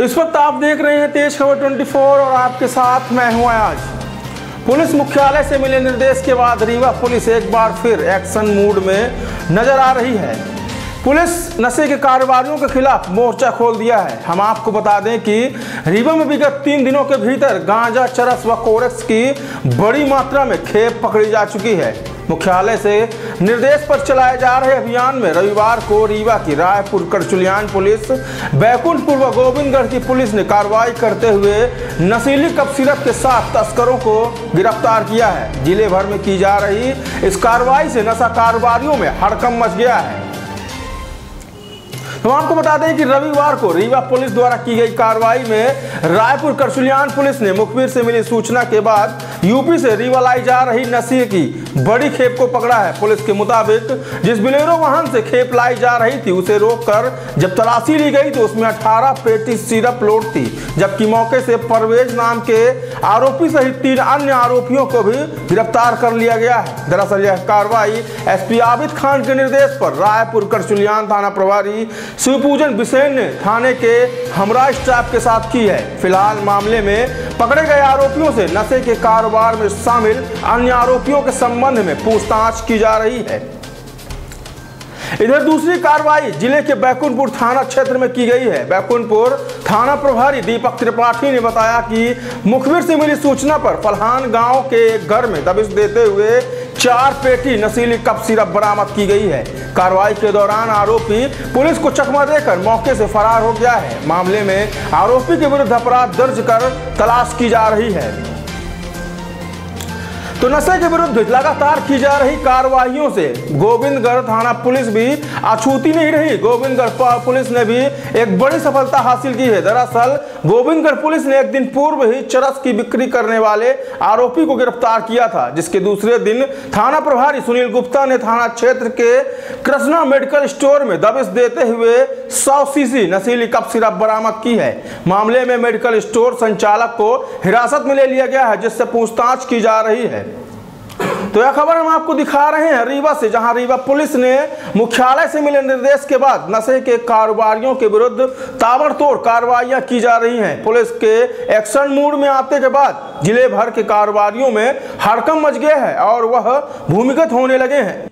इस वक्त आप देख रहे हैं तेज खबर 24 और आपके साथ मैं हूँ आज पुलिस मुख्यालय से मिले निर्देश के बाद रीवा पुलिस एक बार फिर एक्शन मूड में नज़र आ रही है। पुलिस नशे के कारोबारियों के खिलाफ मोर्चा खोल दिया है। हम आपको बता दें कि रीवा में विगत तीन दिनों के भीतर गांजा, चरस व कोरेक्स की बड़ी मात्रा में खेप पकड़ी जा चुकी है। मुख्यालय से निर्देश पर चलाए जा रहे अभियान में रविवार को रीवा की रायपुर करचुलियान पुलिस, बैकुंठपुर व गोविंदगढ़ की पुलिस ने कार्रवाई करते हुए नशीली कप सिरप के साथ तस्करों को गिरफ़्तार किया है। ज़िले भर में की जा रही इस कार्रवाई से नशा कारोबारियों में हड़कम मच गया है। हम आपको बता दें कि रविवार को रीवा पुलिस द्वारा की गई कार्रवाई में रायपुर करसुलियान पुलिस ने मुखबिर से मिली सूचना के बाद यूपी से रीवा लाई जा रही नशे की बड़ी खेप को पकड़ा है पुलिस के मुताबिक। जिस बिलेरो वाहन से खेप लाई जा रही थी, उसे रोककर जब तलाशी ली गई तो उसमें 18 पेटी सिरप लोड थी, जबकि मौके से परवेज नाम के आरोपी सहित तीन अन्य आरोपियों को भी गिरफ़्तार कर लिया गया है। दरअसल यह कार्रवाई एसपी आबिद खान के निर्देश पर रायपुर करचुलियान थाना प्रभारी शिवपूजन बिसेन ने थाने के हमरा स्टाफ के साथ की है। फ़िलहाल मामले में पकड़े गए आरोपियों से नशे के कारोबार में शामिल। अन्य आरोपियों के संबंध में पूछताछ की जा रही है। इधर दूसरी कार्रवाई ज़िले के बैकुंठपुर थाना क्षेत्र में की गई है। बैकुंठपुर थाना प्रभारी दीपक त्रिपाठी ने बताया कि मुखबिर से मिली सूचना पर फलहान गाँव के एक घर में दबिश देते हुए चार पेटी नशीली कप सिरप बरामद की गई है। कार्रवाई के दौरान आरोपी पुलिस को चकमा देकर मौके से फरार हो गया है। मामले में आरोपी के विरुद्ध अपराध दर्ज कर तलाश की जा रही है। तो नशे के विरुद्ध लगातार की जा रही कार्रवाइयों से गोविंदगढ़ थाना पुलिस भी अछूती नहीं रही। गोविंदगढ़ पुलिस ने भी एक बड़ी सफलता हासिल की है। दरअसल, गोविंदगढ़ पुलिस ने एक दिन पूर्व ही चरस की बिक्री करने वाले आरोपी को गिरफ़्तार किया था, जिसके दूसरे दिन थाना प्रभारी सुनील गुप्ता ने थाना क्षेत्र के कृष्णा मेडिकल स्टोर में दबिश देते हुए सौ सीसी नशीली कप सिरप बरामद की है। मामले में मेडिकल स्टोर संचालक को हिरासत में ले लिया गया है, जिससे पूछताछ की जा रही है। तो यह खबर हम आपको दिखा रहे हैं रीवा से, जहाँ रीवा पुलिस ने मुख्यालय से मिले निर्देश के बाद नशे के कारोबारियों के विरुद्ध ताबड़तोड़ कार्रवाइयाँ की जा रही हैं। पुलिस के एक्शन मूड में आते के बाद ज़िले भर के कारोबारियों में हड़कम मच गया है और वह भूमिगत होने लगे हैं।